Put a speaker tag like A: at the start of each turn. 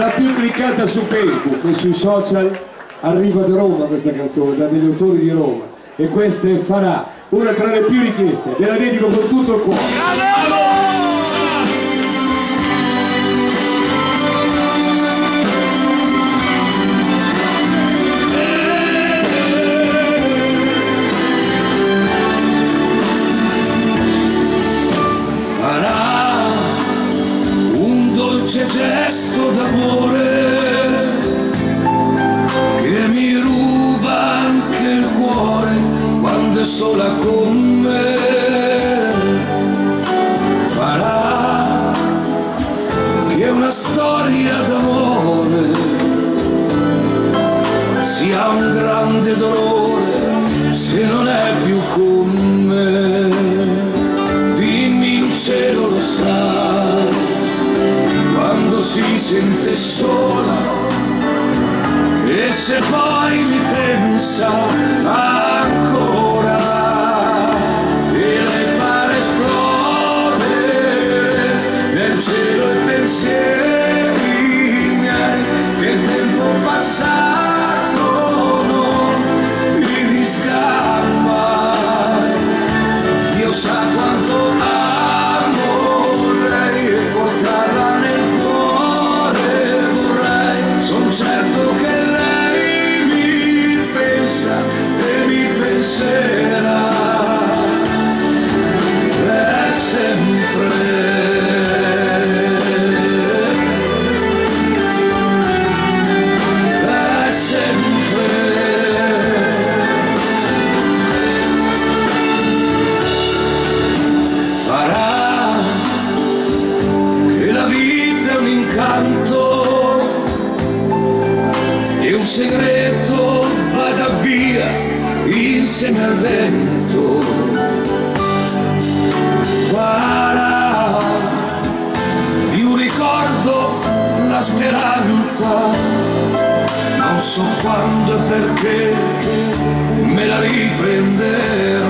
A: la più cliccata su Facebook e sui social arriva da Roma questa canzone, da degli autori di Roma. E questa Farà, una tra le più richieste, ve la dedico con tutto il cuore.
B: È sola con me. Farà che una storia d'amore sia un grande dolore se non è più con me dimmi in cielo lo sa quando si sente sola e se poi mi se lo pensé. Non so quando e perché me la riprenderò